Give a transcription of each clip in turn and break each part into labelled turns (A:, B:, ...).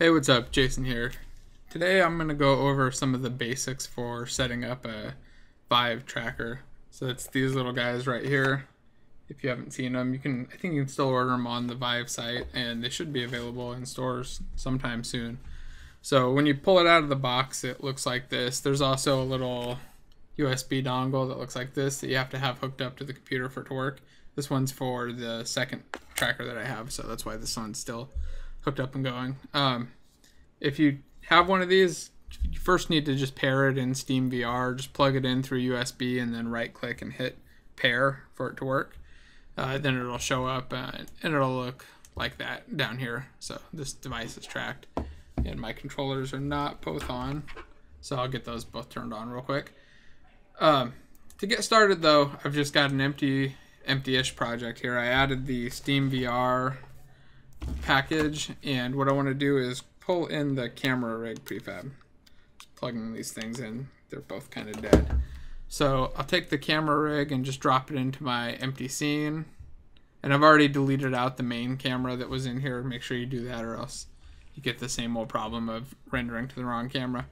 A: Hey, what's up? Jason here. Today I'm going to go over some of the basics for setting up a Vive tracker. So it's these little guys right here. If you haven't seen them, you can I think you can still order them on the Vive site and they should be available in stores sometime soon. So when you pull it out of the box, it looks like this. There's also a little USB dongle that looks like this that you have to have hooked up to the computer for it to work. This one's for the second tracker that I have, so that's why this one's still hooked up and going. Um, if you have one of these, you first need to just pair it in Steam VR. Just plug it in through USB and then right click and hit pair for it to work. Uh, then it'll show up uh, and it'll look like that down here. So this device is tracked and my controllers are not both on. So I'll get those both turned on real quick. Um, to get started though, I've just got an empty, empty-ish project here. I added the Steam VR package and what I want to do is pull in the camera rig prefab. Plugging these things in, they're both kind of dead. So I'll take the camera rig and just drop it into my empty scene. And I've already deleted out the main camera that was in here. Make sure you do that or else you get the same old problem of rendering to the wrong camera.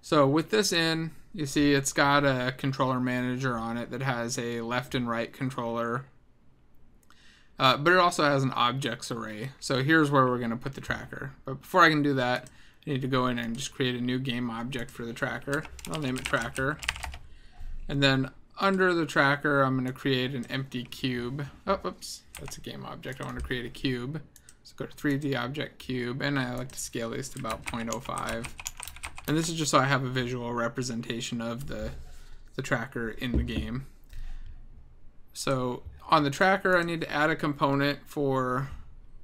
A: So with this in, you see it's got a controller manager on it that has a left and right controller uh, but it also has an objects array. So here's where we're going to put the tracker. But before I can do that, I need to go in and just create a new game object for the tracker. I'll name it tracker. And then under the tracker, I'm going to create an empty cube. Oh, oops, that's a game object. I want to create a cube. So go to 3D object cube, and I like to scale these to about 0.05. And this is just so I have a visual representation of the, the tracker in the game. So on the tracker, I need to add a component for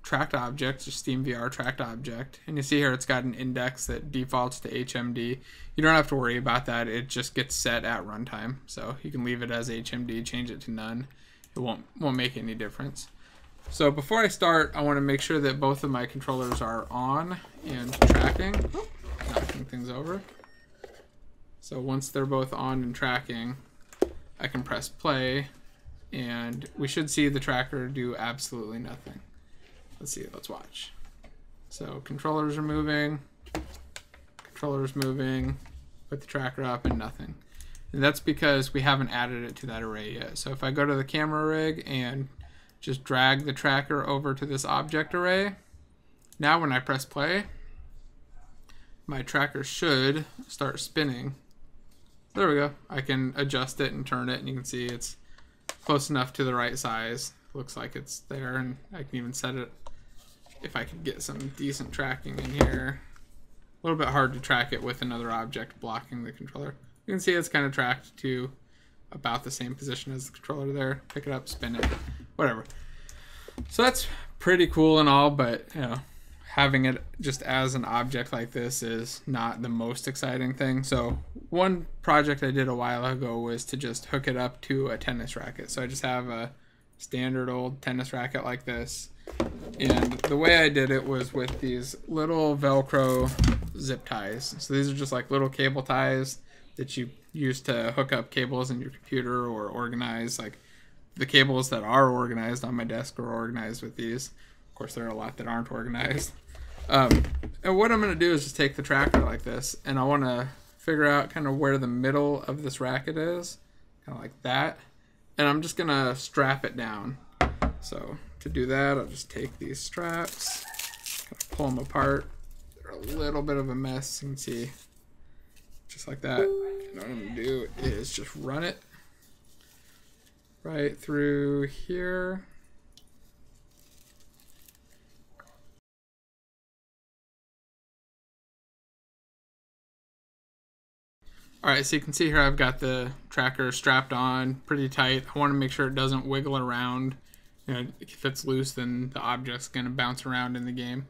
A: tracked objects, just Steam VR tracked object. And you see here it's got an index that defaults to HMD. You don't have to worry about that. It just gets set at runtime. So you can leave it as HMD, change it to none. It won't, won't make any difference. So before I start, I want to make sure that both of my controllers are on and tracking. Knocking things over. So once they're both on and tracking, I can press play and we should see the tracker do absolutely nothing. Let's see, let's watch. So controllers are moving, controllers moving, put the tracker up and nothing. And that's because we haven't added it to that array yet. So if I go to the camera rig and just drag the tracker over to this object array, now when I press play, my tracker should start spinning. There we go. I can adjust it and turn it and you can see it's close enough to the right size. Looks like it's there, and I can even set it if I could get some decent tracking in here. A little bit hard to track it with another object blocking the controller. You can see it's kind of tracked to about the same position as the controller there. Pick it up, spin it, whatever. So that's pretty cool and all, but you know, having it just as an object like this is not the most exciting thing. So one project I did a while ago was to just hook it up to a tennis racket. So I just have a standard old tennis racket like this. And the way I did it was with these little Velcro zip ties. So these are just like little cable ties that you use to hook up cables in your computer or organize. Like the cables that are organized on my desk are organized with these. Of course, there are a lot that aren't organized. Um, and what I'm going to do is just take the tracker like this, and I want to figure out kind of where the middle of this racket is, kind of like that. And I'm just going to strap it down. So to do that, I'll just take these straps, kind of pull them apart. They're a little bit of a mess, you can see, just like that. And what I'm going to do is just run it right through here. All right, so you can see here I've got the tracker strapped on pretty tight. I want to make sure it doesn't wiggle around. You know, if it's loose, then the object's going to bounce around in the game.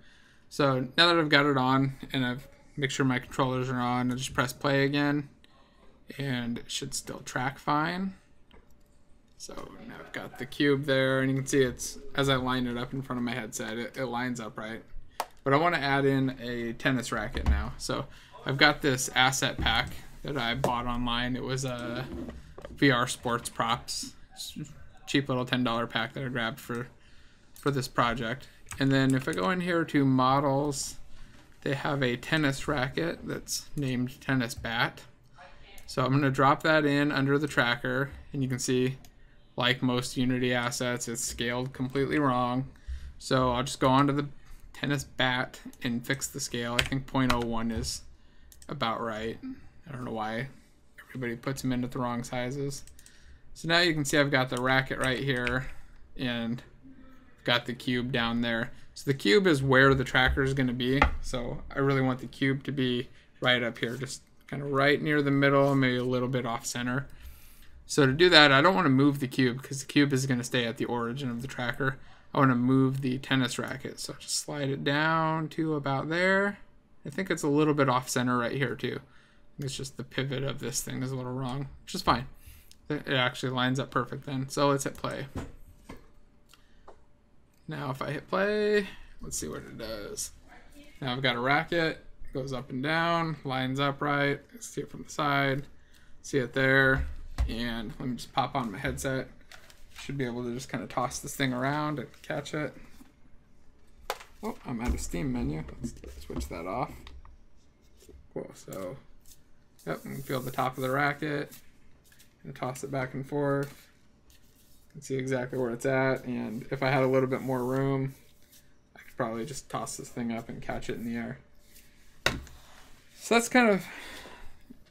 A: So now that I've got it on and I've make sure my controllers are on, I'll just press play again and it should still track fine. So now I've got the cube there and you can see it's, as I line it up in front of my headset, it, it lines up right. But I want to add in a tennis racket now. So I've got this asset pack that I bought online. It was a VR sports props, cheap little ten dollar pack that I grabbed for for this project. And then if I go in here to models, they have a tennis racket that's named Tennis Bat. So I'm to drop that in under the tracker, and you can see, like most Unity assets, it's scaled completely wrong. So I'll just go onto the Tennis Bat and fix the scale. I think 0.01 is about right. I don't know why everybody puts them in at the wrong sizes. So now you can see I've got the racket right here, and got the cube down there. So the cube is where the tracker is going to be. So I really want the cube to be right up here, just kind of right near the middle, maybe a little bit off center. So to do that, I don't want to move the cube because the cube is going to stay at the origin of the tracker. I want to move the tennis racket. So just slide it down to about there. I think it's a little bit off center right here too. It's just the pivot of this thing is a little wrong, which is fine. It actually lines up perfect then. So let's hit play. Now if I hit play, let's see what it does. Now I've got a racket, it goes up and down, lines up right. See it from the side, see it there, and let me just pop on my headset. Should be able to just kind of toss this thing around and catch it. Oh, I'm out of Steam menu. Let's switch that off. Cool, so, yep, and feel the top of the racket, and toss it back and forth And see exactly where it's at. And if I had a little bit more room, I could probably just toss this thing up and catch it in the air. So that's kind of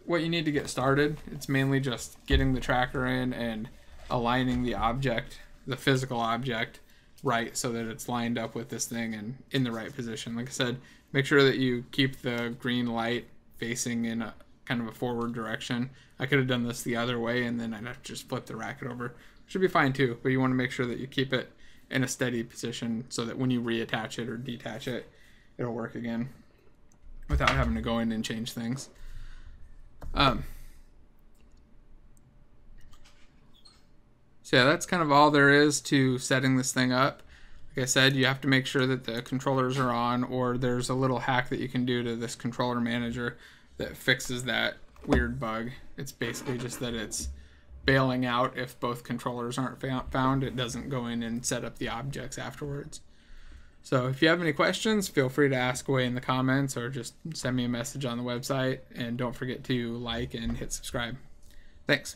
A: what you need to get started. It's mainly just getting the tracker in and aligning the object, the physical object, right so that it's lined up with this thing and in the right position. Like I said, make sure that you keep the green light facing in a kind of a forward direction. I could have done this the other way and then I'd have to just flip the racket over. Should be fine too, but you want to make sure that you keep it in a steady position so that when you reattach it or detach it, it'll work again without having to go in and change things. Um, so yeah, that's kind of all there is to setting this thing up. Like I said, you have to make sure that the controllers are on or there's a little hack that you can do to this controller manager that fixes that weird bug. It's basically just that it's bailing out if both controllers aren't found. It doesn't go in and set up the objects afterwards. So if you have any questions, feel free to ask away in the comments or just send me a message on the website. And don't forget to like and hit subscribe. Thanks.